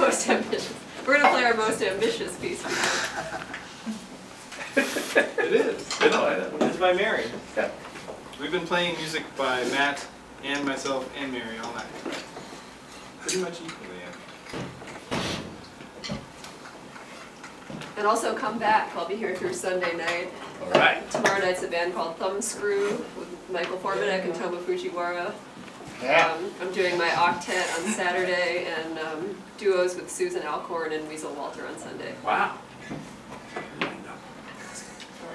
most ambitious. We're gonna play our most ambitious piece. It is. I know, It's by Mary. Yeah. We've been playing music by Matt and myself and Mary all night. Pretty much equally, yeah. And also come back. I'll be here through Sunday night. All right. Tomorrow night's a band called Thumbscrew with Michael Formanek and Tomas Fujiwara. Yeah. Um, I'm doing my octet on Saturday and um, duos with Susan Alcorn and Weasel Walter on Sunday. Wow. All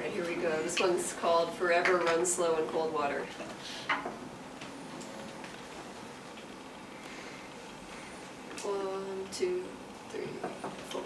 right, here we go. This one's called Forever Run Slow in Cold Water. One, two, three, four.